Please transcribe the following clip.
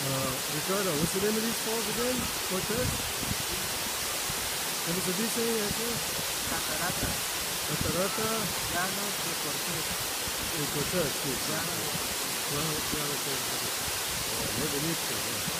Uh, Ricardo, what's the name of these falls again? Cortez? And ¿Cómo se dice right there? Catarata Catarata? llanos de Cortez. y Cortez, sí. Llanos Claro, claro, claro. Muy bonito. ¿no?